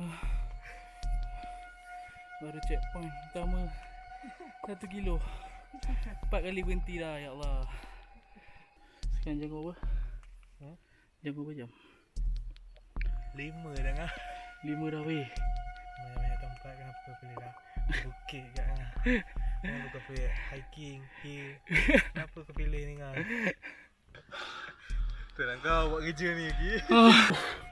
Baru checkpoint pertama Satu kilo Empat kali berhenti dah ya Allah Sekarang jaga apa? Ha? Jaga berapa jam? Lima dah ngah. Lima dah weh Banyak-banyak tempat kenapa pilih dah bukit kat ngah. Kenapa kau pilih hiking, hill. Kenapa kau pilih ni ngah? Tenang kau buat kerja ni lagi. Ayah.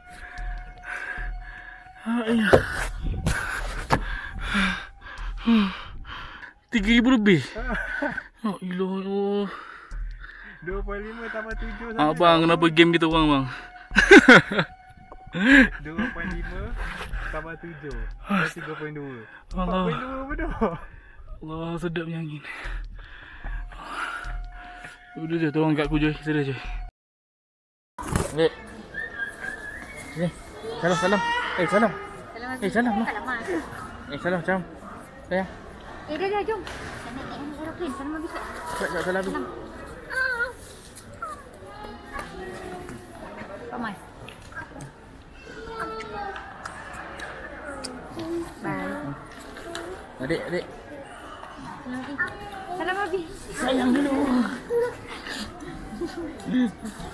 Tiga ribu lebih. Oh, ilah, ilah. 2.5 tambah 7 sama. Abang, kenapa game kita orang bang? 2.5 tambah 7. Dah 3.2. Allah. 4.2 betul. Allah, sedapnya angin. Udah je, tolong kat aku je. Sedar je. Dek. Salam, salam. Eh, salam. Salam Eh, salam lah. Salam. Eh, salam, salam. Sayang. Eh, dah dah jom. Naik aeroplane. Salam. Tak, tak, salam. Salam. Pak Mas. Bye. Adik, adik. Salam Abi. Salam. Sayang dulu.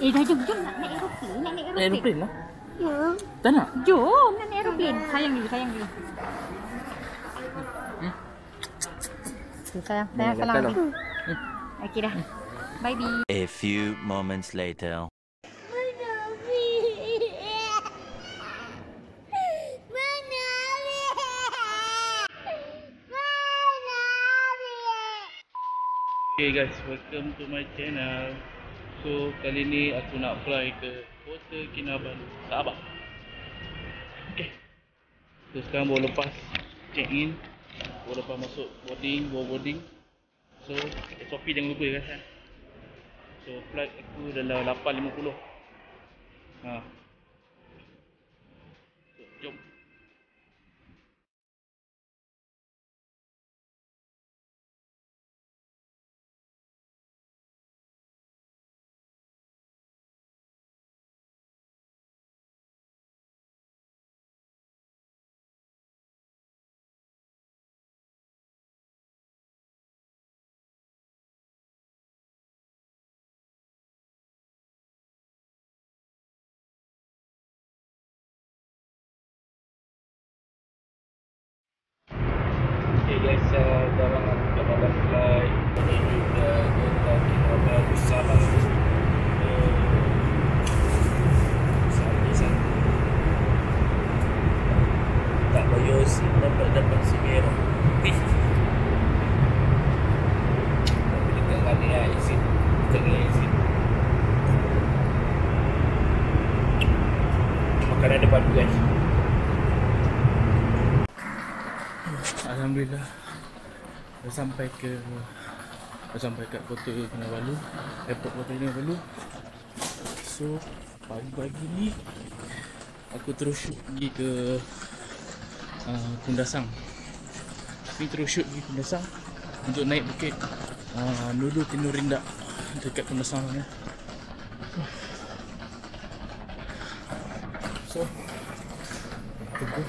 Eh, dah jom. Jom nak naik aeroplane. Nak naik Naik aeroplane. aeroplane lah. Ya. Tak nak? Jom nak naik aeroplane. Sayang dulu, sayang dulu. Okay, sayang, sayang, salam salam. Abi. Okey dah. Bye, Bi. A few moments later. Okay guys, welcome to my channel. So kali ni aku nak fly ke Kota Kinabalu, Sabah. Okay. So sekarang baru lepas check in, baru lepas masuk boarding, bawa boarding. So SOP jangan lupa guys. eh. So flight aku dalam 8.50. Ha. Sekarang aku dah dalam flight menuju ke Kota Kinabalu Sabah. Uh, Sampai sana. Tak bayar SIM dapat dapat SIM merah. Eh. Tapi dekat kami lah izin. Dekat dengan izin. Makanan depan tu guys. Alhamdulillah dah sampai ke dah sampai kat Kota Kinabalu airport Kota Kinabalu so pagi-pagi ni aku terus shoot pergi ke uh, Kundasang. Ni terus shoot pergi Kundasang untuk naik bukit uh, Nulu Tinurindak dekat Kundasang ni. So tunggu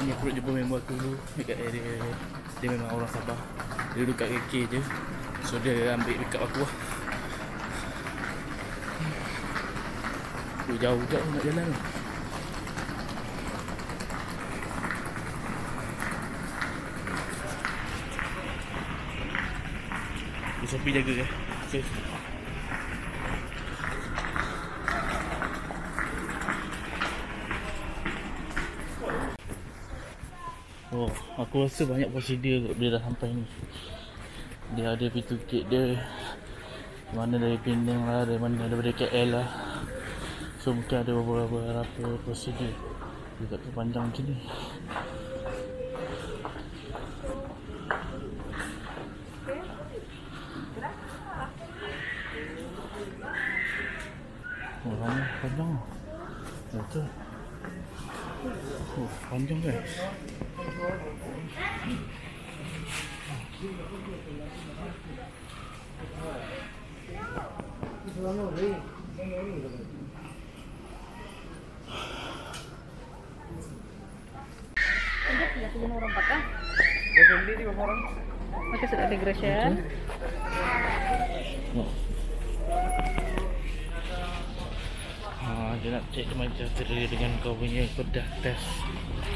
Ni aku nak jumpa member aku dulu Dekat area Dia memang orang Sabah Dia duduk kat KK je So dia ambil backup aku lah Oh, jauh juga nak jalan tu Sopi jaga ke? Okay. Oh, aku rasa banyak prosedur kot dia dah sampai ni. Dia ada pintu gate dia. Mana dari Penang lah, dari mana daripada KL lah. So mungkin ada beberapa beberapa prosedur. Dia tak panjang macam ni. Oh, lama panjang. Betul. Orang? Dia beli ni berapa orang? Maka sudah ada Gracia. Ha, dia nak check macam dengan kau punya kau dah test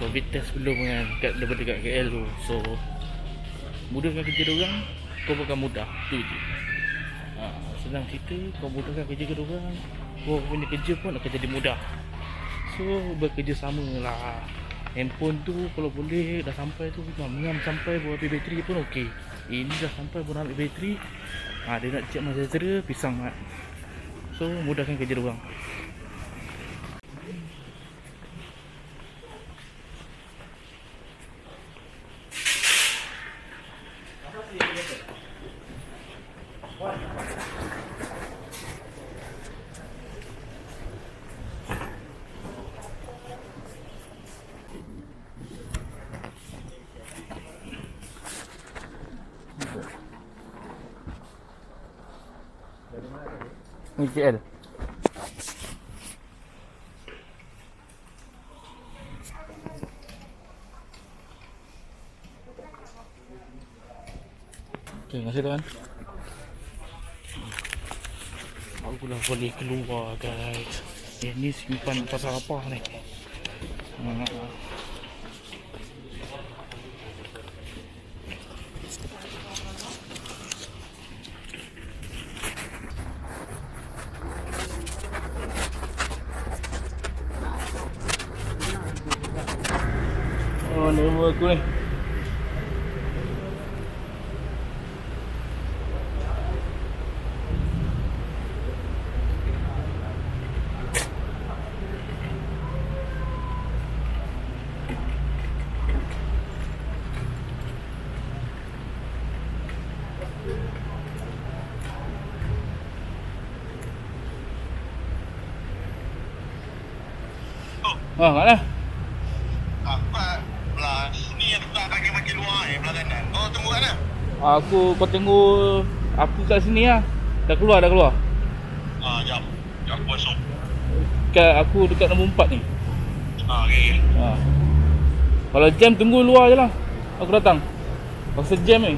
COVID test belum kan kat daripada kat KL tu. So mudahkan kerja orang, kau bukan mudah. Tu je. Ha, senang cerita kau mudahkan kerja dia orang, kau punya kerja pun akan jadi mudah. So bekerjasama lah. Handphone tu kalau boleh dah sampai tu ngam sampai buat habis bateri pun okey. Ini dah sampai pun habis bateri. Ha, dia nak check masa sejahtera pisang mat. So mudahkan kerja orang. KL. Okay, terima kasih tuan. Aku dah boleh keluar guys. Eh, ni simpan pasal apa ni? Hmm. Oh, nama aku ni. Ah, mana? Apa belah sini yang tak bagi makin luar eh belah kanan. Oh tunggu kat mana? Aku kau tunggu aku kat sini lah. Dah keluar dah keluar. Ah jap. Jap aku masuk. Kat aku dekat nombor 4 ni. Ah okey okey. Ha. Kalau jam tunggu luar je lah. Aku datang. Pasal jam ni.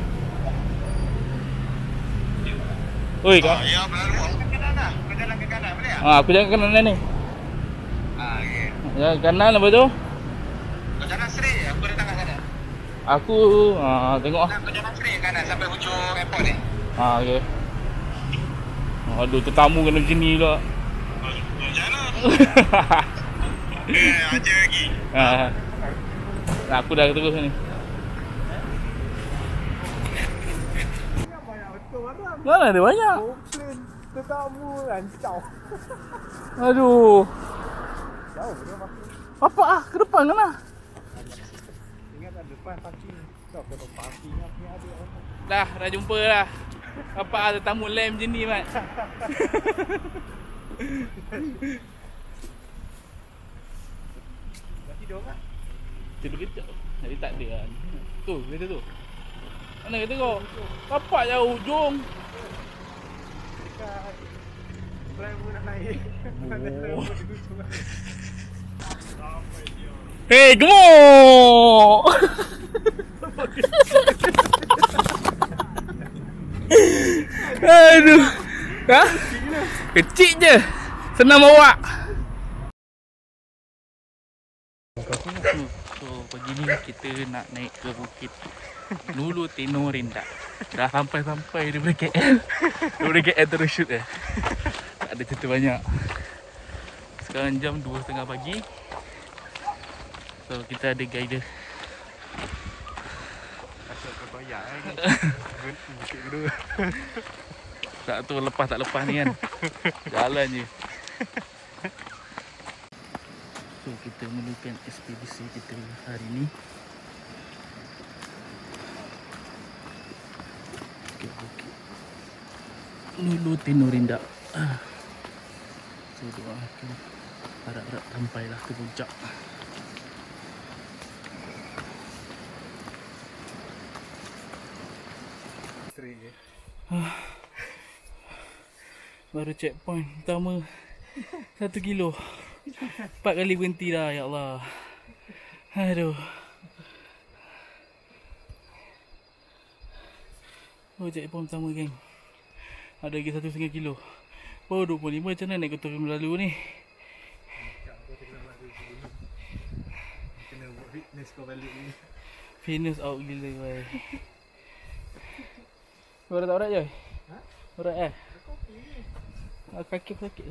Oi Ah kak. ya belah luar. Ke kanan lah. Ke kanan ke kanan boleh tak? Ha, aku jalan kanan ni. Jalan kanan lepas tu. Kau jalan straight je. Aku datang kat sana. Aku ha, tengok ah. Kau jalan straight kanan sampai hujung airport ni. Ha, okey. Aduh, tetamu kena macam ni pula. Oh, oh, Jangan Eh, aja lagi. ha. Nah, aku dah terus ni. Mana ada banyak? Komplain tetamu rancau. Aduh. Jauh dia masuk. Apa ah? Ke depan kan lah. Ingat ada depan parking. Kau kena parking apa yang ada. Dah, dah jumpa dah. Apa ada tamu lem je ni, Mat. Dah tidur kan? Tidur kejap. Jadi tak ada kan. Tu, kereta tu. Mana kereta kau? Bapak jauh hujung. Dekat driver nak naik. Oh. Hey, gemuk! Aduh. Ha? Kecil je. Senang bawa. So, pagi ni kita nak naik ke bukit Nulu Tino Rindak. Dah sampai-sampai daripada KL. Daripada KL terus shoot eh. Tak ada cerita banyak. Sekarang jam 2.30 pagi. So kita ada guide Asal kau koyak kan? Bukit. Tak tahu lepas tak lepas ni kan Jalan je So kita mulakan ekspedisi kita hari ni Bukit Bukit Nulu Tenorindak Ah. So doakan Harap-harap sampailah ke puncak misteri je. Baru checkpoint pertama. Satu kilo. Empat kali berhenti dah ya Allah. Aduh. Oh checkpoint pertama geng. Ada lagi satu setengah kilo. Oh 25 macam mana naik kotor melalu ni? Kena buat Fitness kau balik ni. Fitness out gila weh Berat tak berat je? Ha? Berat eh? Ah, kaki aku sakit.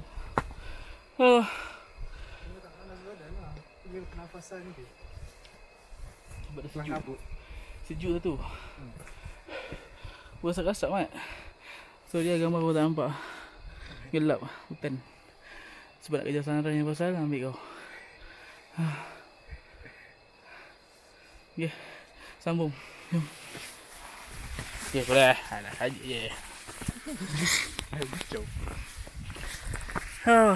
Oh. Kena tak panas badan lah. Dia pernafasan ni. Sebab dah sejuk. kabut. Sejuk tu. Berasap-rasap mat. So dia gambar kau tak nampak. Gelap hutan. Sebab nak kejar sunrise yang pasal ambil kau. Okay. Sambung. Jom. Okay, boleh. Alah, haji je. Kacau. Oh.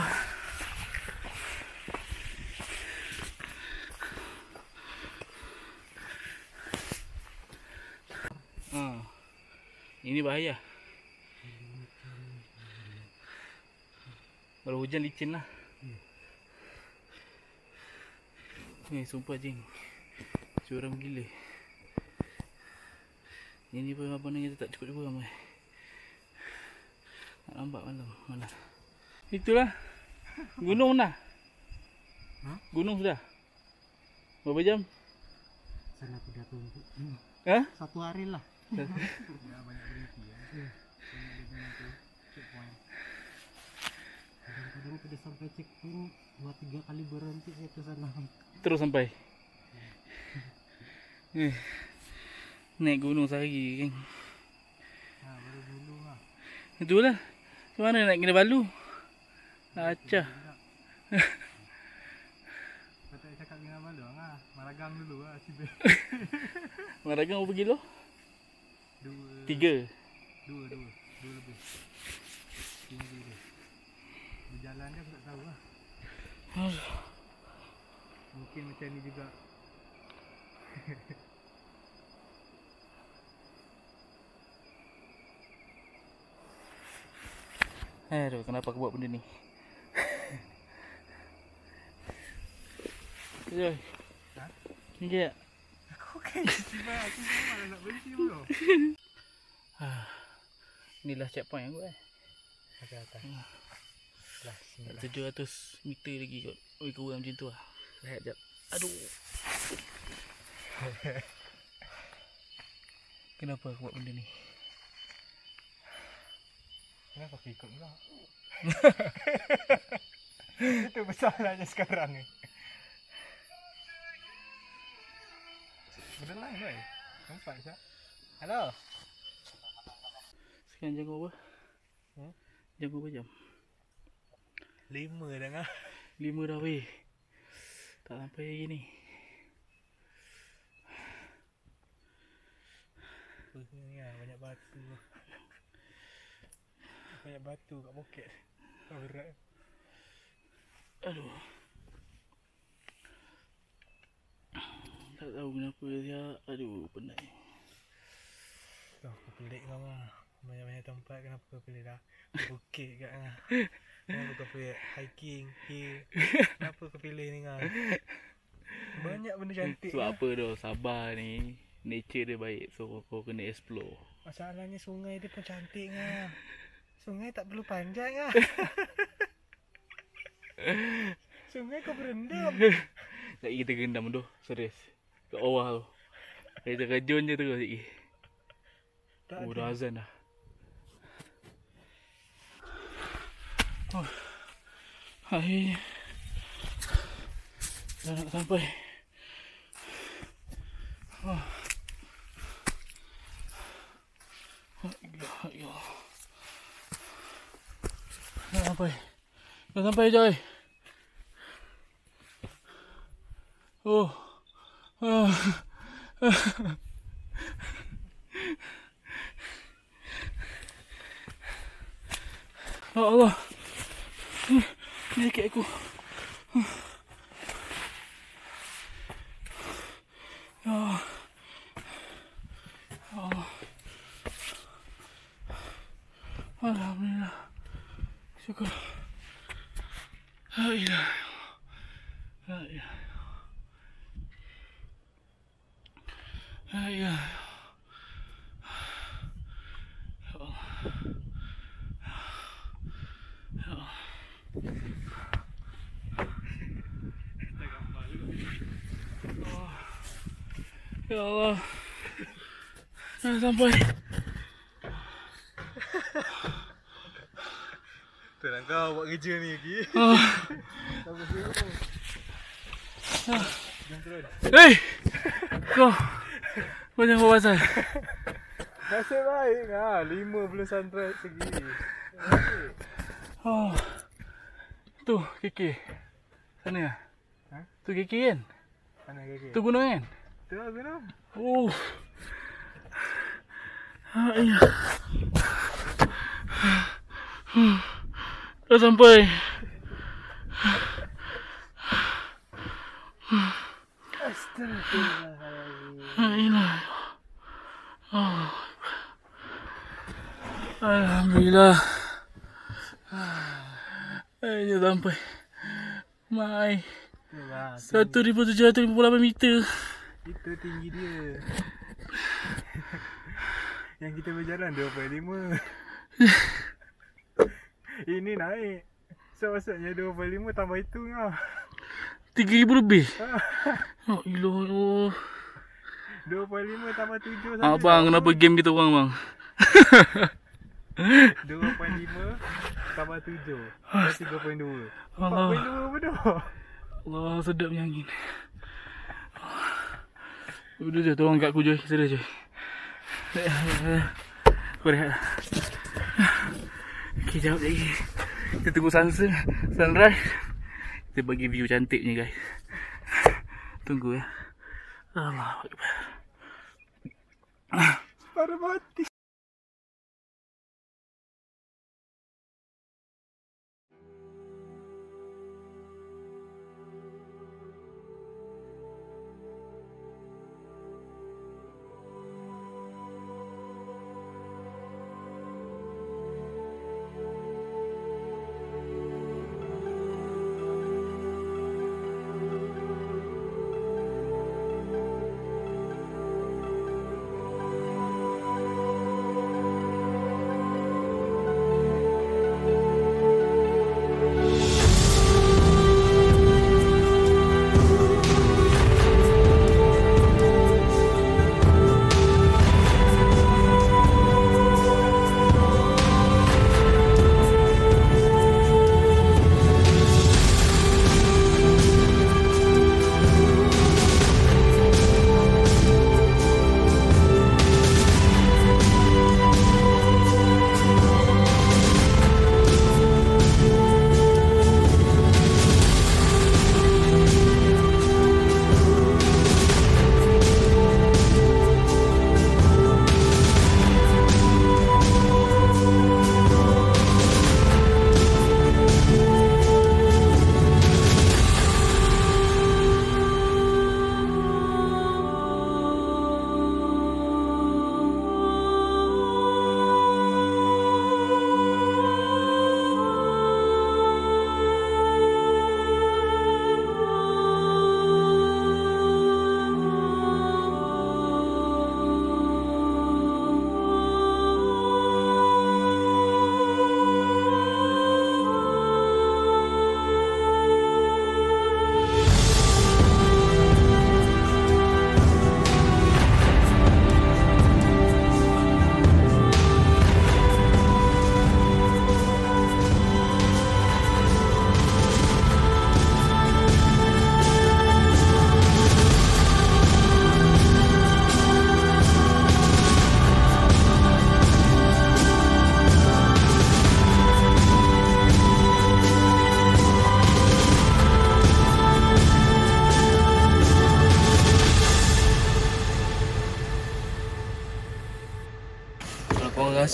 Ini bahaya. Kalau hujan licin lah. Eh, sumpah jing. Curam gila. Ini pun apa ni kita tak cukup juga ramai. Tak nampak malam mana. Itulah. Gunung dah. Ha? Gunung sudah. Berapa jam? Sana aku dah tunggu. Hmm. Ha? Satu hari lah. Satu- Dah banyak berhenti ya. Kadang-kadang aku dah sampai checkpoint dua tiga kali berhenti saya ke sana. Terus sampai. Eh. Naik gunung sehari kan. Ha, baru dulu lah. Itulah. Macam mana nak kena balu? Acah. Kau tak cakap dengan malu ah. Maragang dulu lah. Maragang berapa kilo? Dua. Tiga. Dua, dua. Dua lebih. Tinggi dia. Berjalan dia aku tak tahu lah. Mungkin macam ni juga. Aduh, kenapa aku buat benda ni? Joy. Ha? Ni je. Aku kan tiba aku malah nak berhenti dulu. Inilah checkpoint aku eh. Atas atas. Lah, sini lah. 700 meter lagi kot. Lebih kurang macam tu lah. Lihat jap. Aduh. Kenapa aku buat benda ni? Kenapa aku ikut pula? Itu masalahnya sekarang ni. Benda lain boy. Nampak? Hello. Sekarang jam berapa? Hmm? Jam berapa jam? Lima dah ngah. Lima dah weh. Tak sampai lagi ni. Apa ni banyak batu. Banyak batu kat poket. Berat. Aduh. Tak tahu kenapa dia. Aduh, penat. Tuh, aku pelik kau mah. Banyak-banyak tempat kenapa kau pilih dah? Bukit kat ngah. Kenapa kau pilih hiking, hill? Kenapa kau pilih ni ngah? Banyak benda cantik. Sebab ngah. apa dah sabar ni. Nature dia baik. So kau kena explore. Masalahnya sungai dia pun cantik ngah. Sungai tak perlu panjang ngah. sungai kau berendam. Lagi kita gendam tu. Serius. Kat bawah tu. Kita kejun je terus lagi. Tak Oh, dah azan dah. Oh. Akhirnya. Dah nak sampai. Oh. Ya Allah. Dah sampai. Dah sampai Joy. Oh. Ah. Ya Allah. Ni sakit aku. はいだよ。はいだよ。はいだよ。Ja, da. Ja, da bare kau buat kerja ni lagi. Ah. Hei! Kau. Kau jangan buat pasal. Nasib baik lah. 50 sunrise segi. Oh. Tu, KK. Sana lah. Ha? Tu KK kan? Mana kaki? Tu gunung kan? Tu lah gunung. Oh. Ah, iya. Dah sampai. Oh. Alhamdulillah. Ayo sampai. Mai. Itulah. 1758 meter. Itu tinggi dia. Yang kita berjalan 2.5. Ini naik. So maksudnya 2.5 tambah itu kau. 3000 lebih. Oh, ilah. Oh. 2.5 tambah 7 saja. Abang, kenapa game kita orang bang? 2.5 tambah 7. Dah 3.2. 4.2 Allah. betul. Allah, sedapnya angin. Udah je, tolong kat aku je. Sedar je. Kau rehat lah. Okay, jawab lagi. Kita tunggu sunset, sunrise. Kita bagi view cantiknya guys. Tunggu ya. Allah Akbar. Pada mati.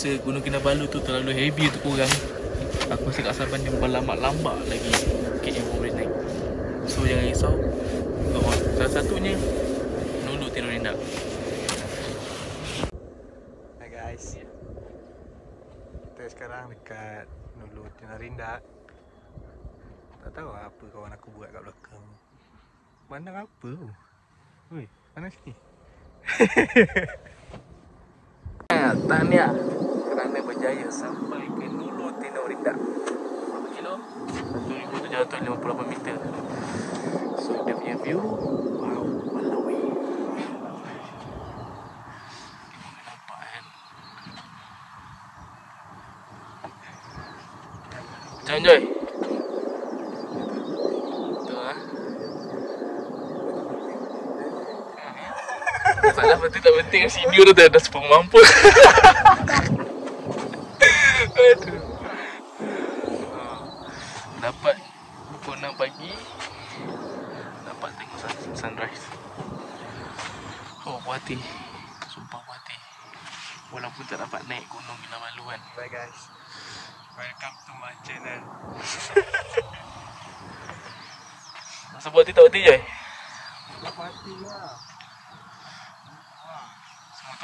Rasa Gunung Kinabalu tu terlalu heavy untuk korang Aku rasa kat Saban dia berlambak-lambak lagi Bukit yang boleh naik So jangan risau Go on Salah satunya Nulu Tinorindak Hai guys. Kita sekarang dekat Nulu Tinarindak. Tak tahu lah apa kawan aku buat kat belakang. Pandang apa tu? Mana sini? tahniah ya. kerana berjaya sampai ke Nulu Tino Rindak. Berapa kilo? 2758 meter. So dia punya view Enjoy. Penting tak penting video tu dah, dah sepuluh mampu. Aduh. Dapat pukul 6 pagi Dapat tengok sun- sunrise Oh puas hati Sumpah puas hati Walaupun tak dapat naik gunung Kinabalu kan Bye guys. Welcome to my channel. Masa hati tak hati je Mati lah.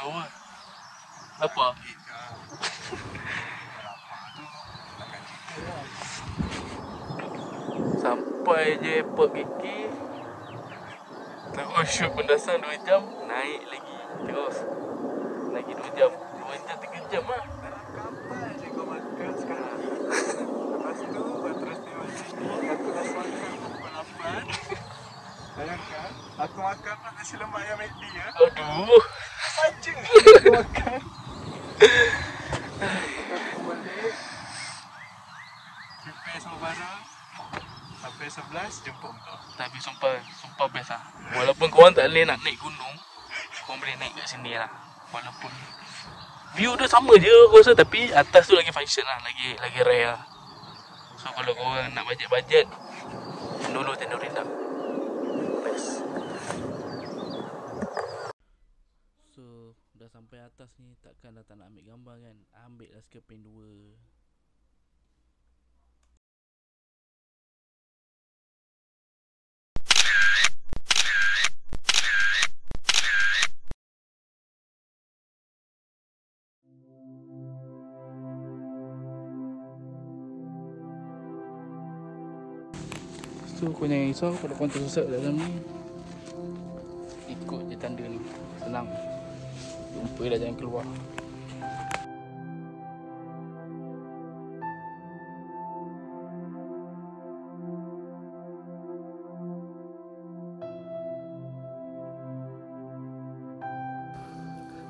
Lah Apa? Sampai je airport KK Terus shoot pendasan 2 jam Naik lagi Terus Lagi 2 jam 2 jam 3 jam lah tu. Aku makan pukul 8. Bayangkan, aku makan pun nasi lemak yang McD ya. Aduh Saja aku makan. Aku balik. Prepare semua barang. Sampai 11 jemput kau. Tapi sumpah Sumpah best lah Walaupun korang tak boleh nak naik gunung Korang boleh naik kat sini lah Walaupun View dia sama je aku rasa Tapi atas tu lagi function lah Lagi lagi rare lah So kalau korang nak bajet-bajet Dulu tenda rendang Best So dah sampai atas ni Takkan dah tak nak ambil gambar kan? Ambil lah skepin dua. So kau jangan risau kalau kau tersesat dalam ni. Ikut je tanda ni. Senang Jumpa dah jangan keluar.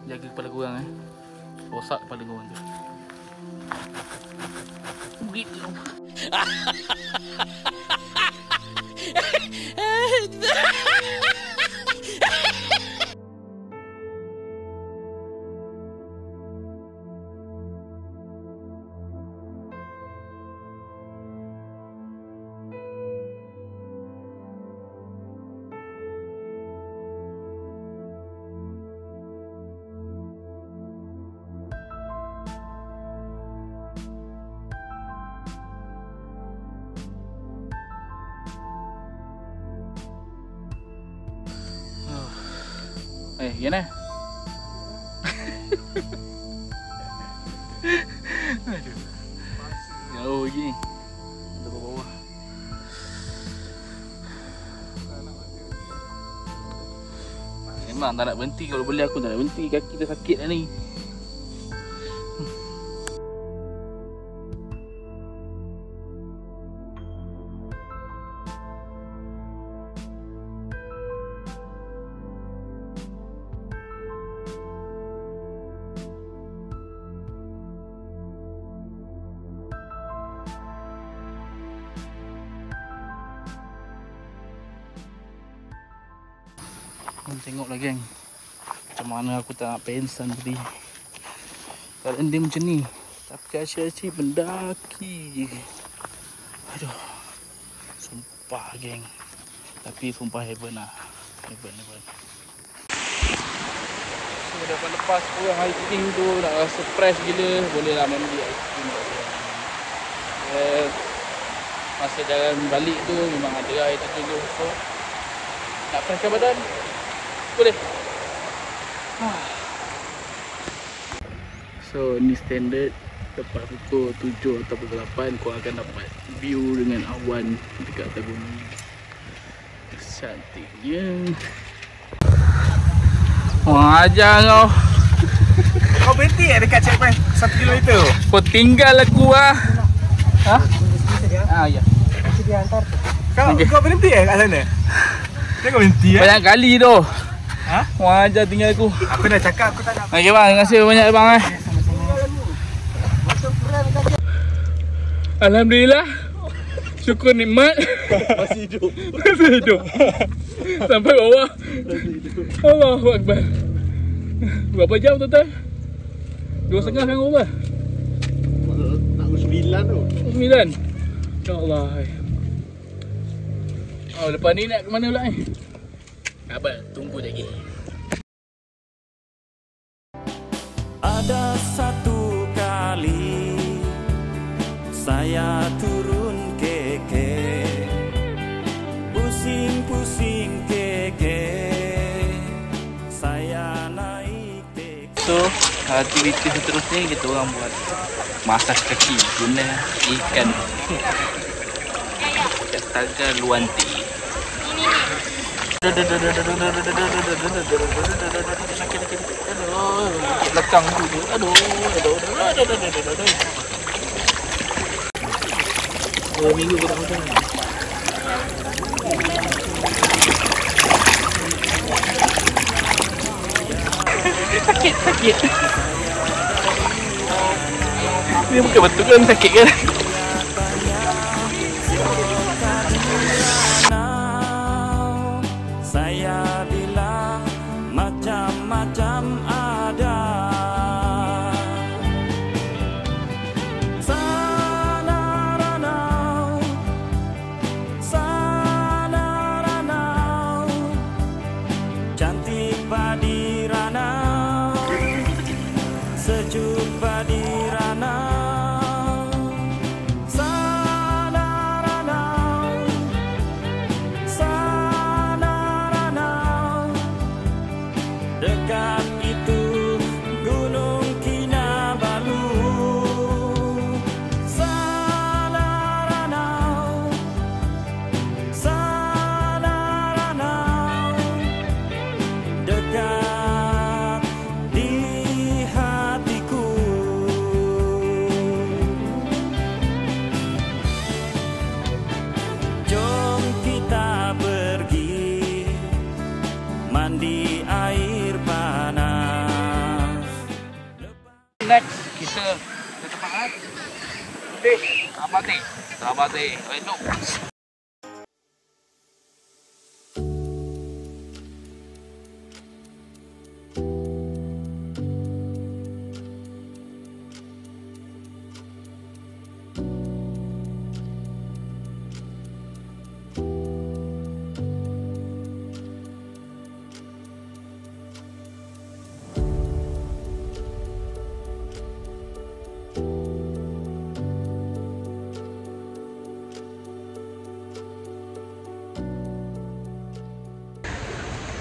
Jaga kepala korang eh. Rosak kepala korang tu. Begitu tak nak berhenti kalau boleh aku tak nak berhenti kaki dah sakit dah ni. Kau tengoklah geng Macam mana aku tak nak pensan tadi Keadaan dia macam ni. Tapi asyik-asyik mendaki. Aduh. Sumpah geng. Tapi sumpah heaven lah. Heaven heaven. So dapat lepas kurang hiking tu Nak rasa fresh gila Boleh lah mandi hiking Eh, Masa jalan balik tu memang ada air terjun tu. So nak freshkan badan boleh So ni standard Tepat pukul 7 atau pukul 8 Kau akan dapat view dengan awan Dekat atas gunung Cantiknya Wah ajar kau Kau berhenti eh dekat checkpoint 1 km tu? Kau tinggal aku lah Ha? Ah ya Kau, Okey. kau berhenti eh kat sana? Kau berhenti eh? Banyak kali tu Ha? Wah ajar tinggal aku Aku dah cakap aku tak nak Okey bang, terima kasih banyak bang eh. Alhamdulillah. Syukur nikmat. Masih hidup. Masih hidup. Sampai bawah. Allahu Akbar. Berapa jam total? Dua setengah kan berapa? Nak sembilan tu. Sembilan. Ya Allah. Oh, lepas ni nak ke mana pula ni? Abang, tunggu lagi. Ada satu kali saya turun keke Pusing-pusing keke Saya naik keke So, aktiviti seterusnya kita orang buat. Masas kaki guna ikan. Kataga luanti. Lekang dulu. Aduh, aduh, aduh, aduh, aduh, aduh, aduh, aduh. Dua minggu kita potong. Sakit, sakit. Ini bukan betul kan sakit kan?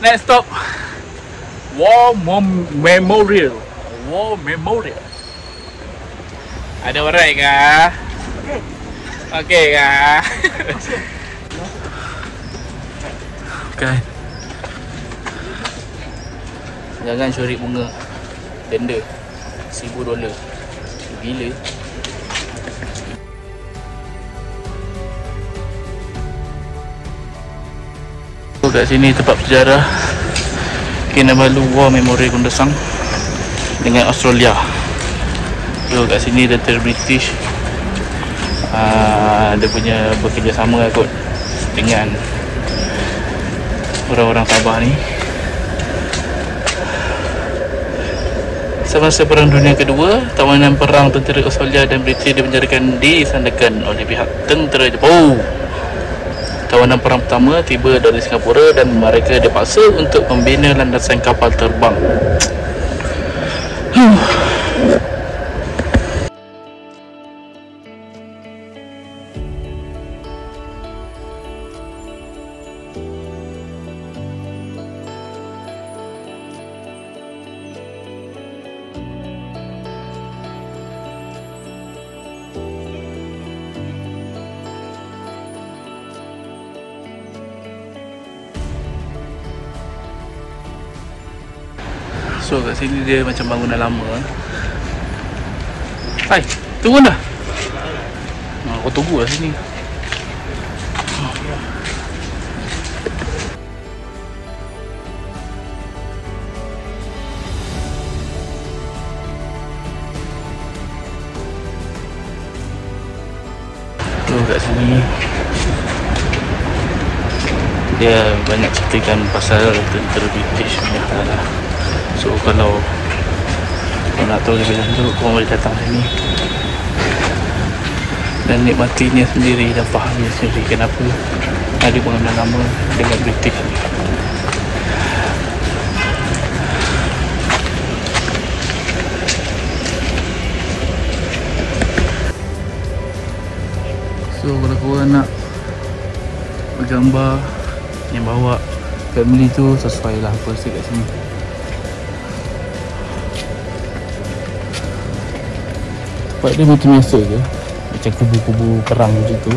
Next stop. War Mem- Memorial. War Memorial. Ada orang kah? Okey kah? Okay Jangan syurik bunga Denda Seribu dolar. Gila kat sini tempat sejarah Kinabalu War Memorial Kundasang dengan Australia. So kat sini tentera British uh, dia punya bekerjasama lah kot dengan orang-orang Sabah ni. Semasa Perang Dunia Kedua, tawanan perang tentera Australia dan British dipenjarakan di Sandakan oleh pihak tentera Jepun. Oh! Tawanan perang pertama tiba dari Singapura dan mereka dipaksa untuk membina landasan kapal terbang. Sini dia macam bangunan lama Hai, turun dah. Ha, Aku tunggu lah sini. Ni dia banyak ceritakan pasal tentera British punya lah so kalau kau nak tahu lebih lanjut kau boleh datang sini. Dan nikmatinya sendiri dan fahamnya sendiri. Kenapa? Ada pengambilan nama dengan British. Ni So kalau korang nak bergambar yang bawa family tu sesuai lah apa rasa kat sini Tempat dia macam biasa je. Macam kubu-kubu perang macam tu.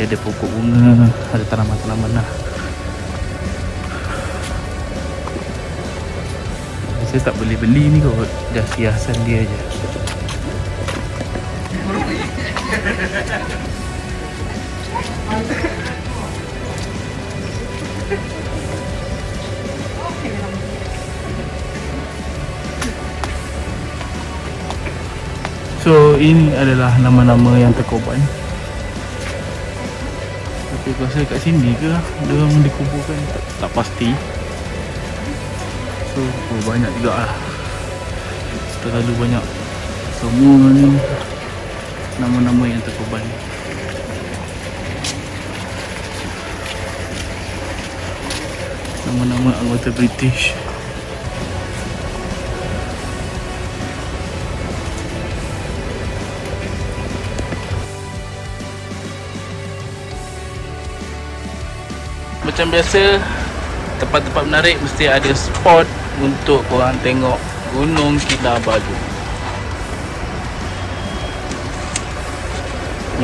Dia ada pokok bunga. Ada tanaman-tanaman lah. Saya tak boleh beli ni kot. Just hiasan dia je. So ini adalah nama-nama yang terkorban. Tapi aku rasa kat sini ke? Dia orang dikuburkan tak, tak pasti. So oh, banyak juga lah Terlalu banyak. Semua ni Nama-nama yang terkorban. Nama-nama anggota British Macam biasa Tempat-tempat menarik mesti ada spot Untuk korang tengok Gunung Kinabalu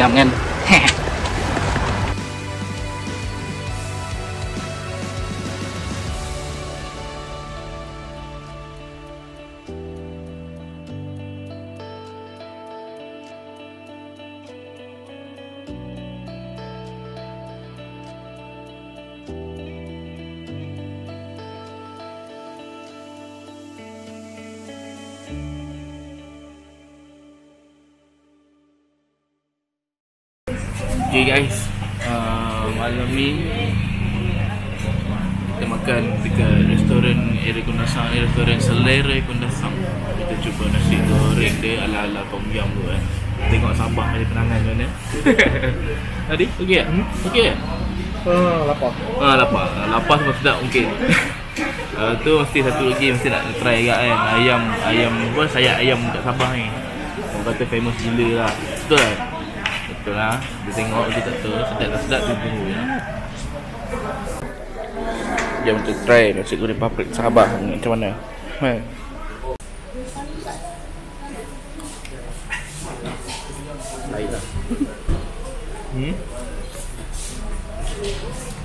Ngam kan? Mesti satu lagi mesti nak try juga kan. Ayam ayam apa sayap ayam kat Sabah ni. Orang kata famous gila lah. Betul tak? Betul lah. Dia tengok dia tak tahu sedap tak sedap tu tunggu ya. Jom kita try nasi goreng paprik Sabah ni macam mana. Mai. Baiklah. Hmm?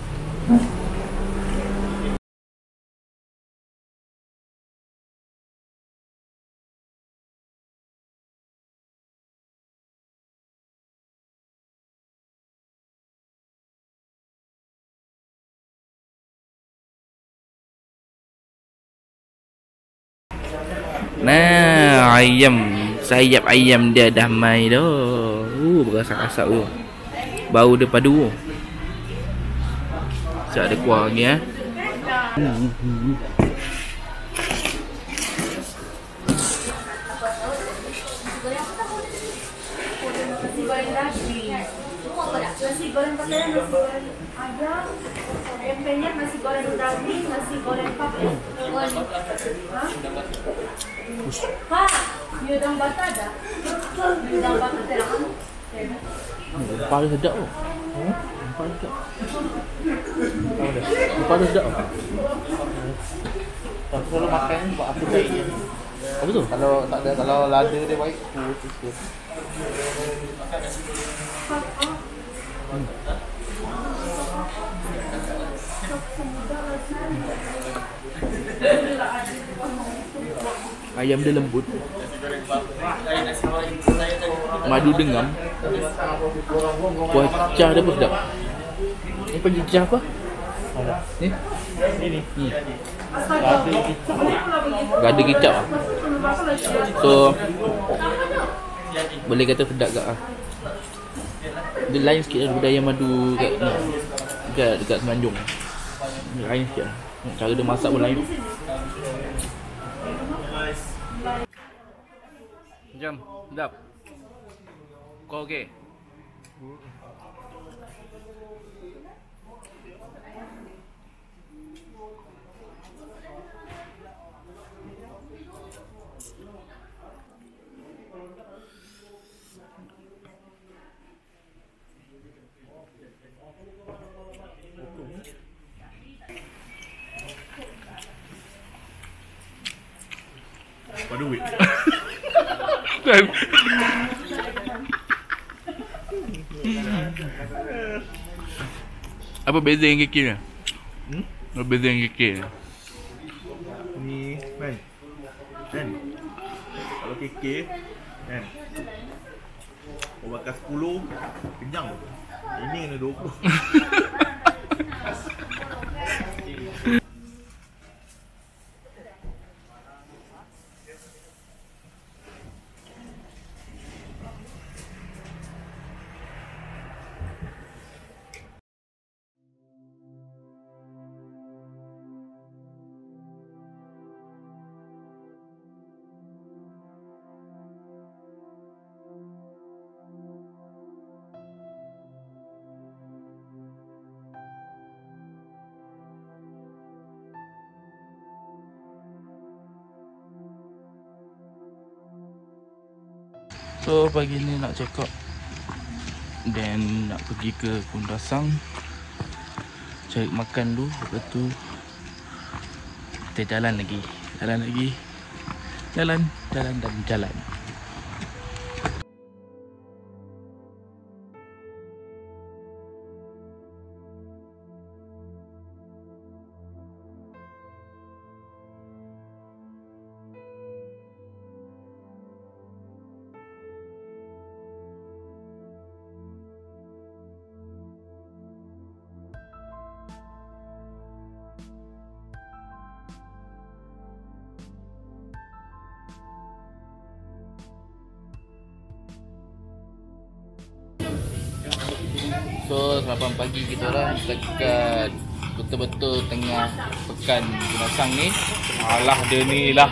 ayam sayap ayam dia dah mai dah. Uh, berasak-asak tu. Bau dia padu. Sekejap ada kuah lagi eh. Nasi goreng pakai nasi goreng ayam. Penyet nasi goreng daging, nasi goreng pakai. Ha? Ha? You dah bata dah? You dah bata dah? Kepala sedap tu. Hmm? Kepala sedap. Kepala sedap. Aku selalu makan buat apa baiknya. Apa tu? Kalau tak ada kalau lada dia baik, aku suka. Ayam dia lembut. Madu dengam. Kuah dia pun sedap. Ni panggil cah apa? Ni? Ini. Hmm. Gada kicap ah. So Boleh kata sedap gak ah. Dia lain sikit daripada ayam madu kat ni. Dekat dekat Semenanjung. Dia Lain sikit lah. Cara dia masak pun lain. Jom, sedap. Kau okey? Apa duit? Apa beza yang KK ni? Hmm? Apa beza yang KK ni? Ni kan Kan Kalau KK Kan Kau bakar 10 Kenyang Ini kena 20 So pagi ni nak check out Then nak pergi ke Kundasang. Cari makan dulu. Lepas tu Kita jalan lagi. Jalan lagi. Jalan Jalan dan jalan So sarapan pagi kita orang dekat betul-betul tengah pekan Gunasang ni. Alah dia ni lah.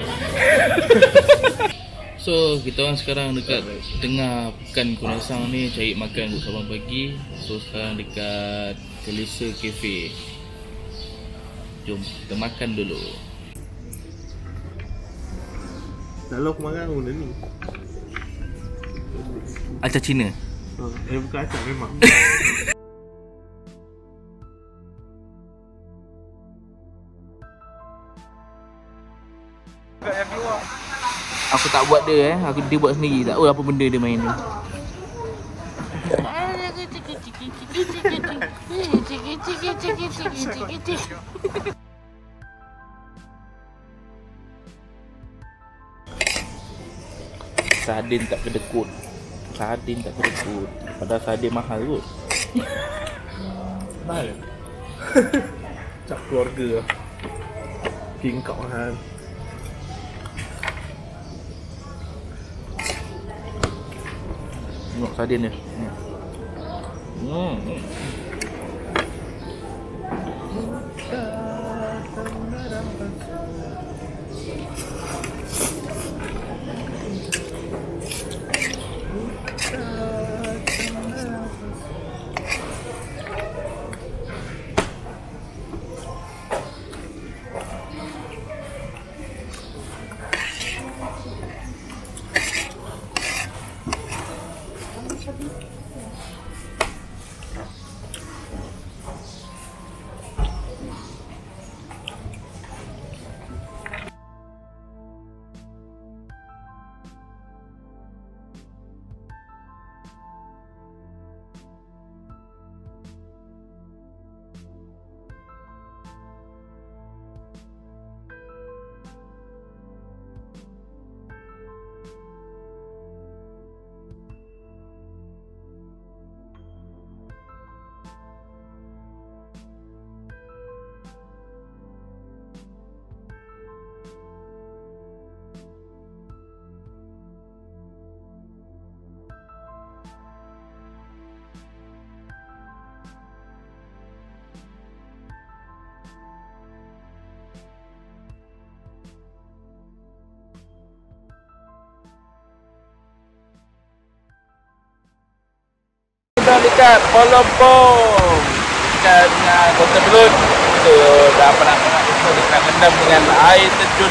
so kita orang sekarang dekat tengah pekan Gunasang ni cari makan untuk sarapan pagi. So sekarang dekat Kelisa Cafe. Jom kita makan dulu. Kalau aku makan benda ni Acar Cina. Ha, Eh bukan acak memang Aku tak buat dia eh. Aku dia buat sendiri. Tak tahu apa benda dia main tu. Sardin tak kedekut. Sardin tak kedekut. Padahal sardin mahal kot. Mahal Cap keluarga lah King kau kan Tengok sardin dia. Hmm. Hmm. Dekat Polompong dekat dengan Kota Belud kita dah penat-penat kita dekat rendam dengan air terjun.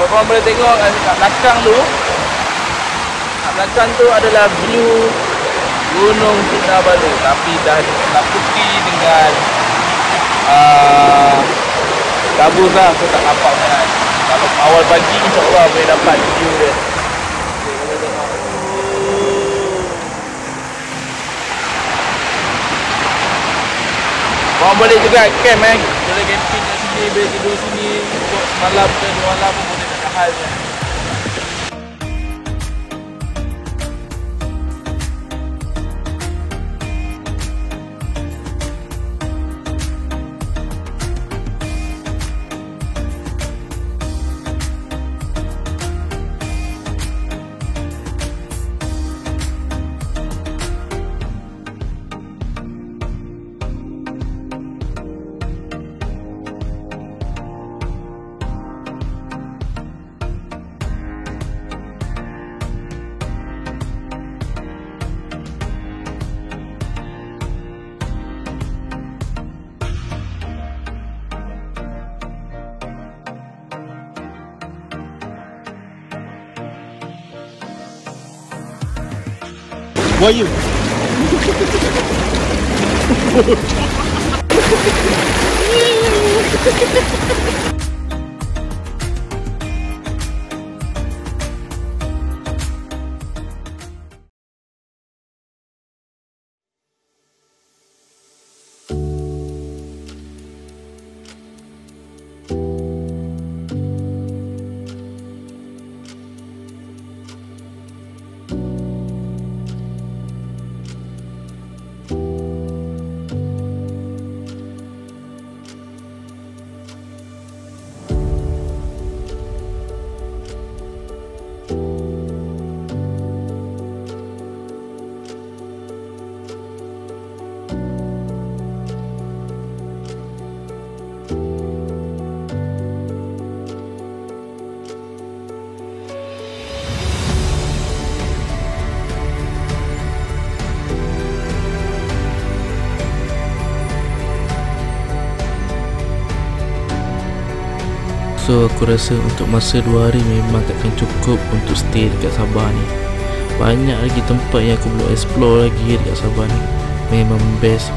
Korang boleh tengok kat belakang tu. Kat belakang tu adalah view Gunung Kinabalu tapi dah diselaputi dengan uh, kabut lah. Aku tak nampak sangat. Kalau awal pagi insyaAllah boleh dapat view dia Okay, boleh tengok. Korang boleh juga camp eh. Boleh camping kat sini Boleh tidur sini. Untuk semalam ke dua malam pun boleh tak ada hal je voyez Aku rasa untuk masa 2 hari memang takkan cukup untuk stay dekat Sabah ni. Banyak lagi tempat yang aku belum explore lagi dekat Sabah ni. Memang best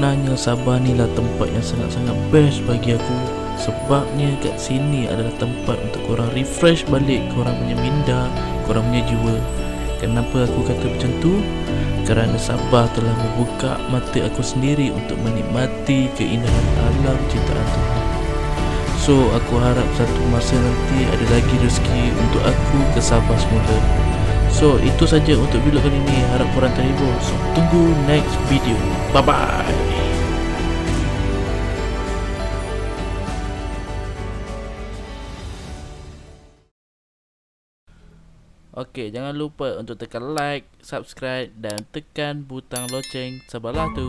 Sebenarnya Sabah ni lah tempat yang sangat-sangat best bagi aku. Sebabnya kat sini adalah tempat untuk korang refresh balik korang punya minda, korang punya jiwa. Kenapa aku kata macam tu? Kerana Sabah telah membuka mata aku sendiri untuk menikmati keindahan alam ciptaan Tuhan. So aku harap satu masa nanti ada lagi rezeki untuk aku ke Sabah semula So itu saja untuk video kali ini Harap korang terhibur. So tunggu next video. Bye bye Okey, jangan lupa untuk tekan like, subscribe dan tekan butang loceng. Sebelah tu.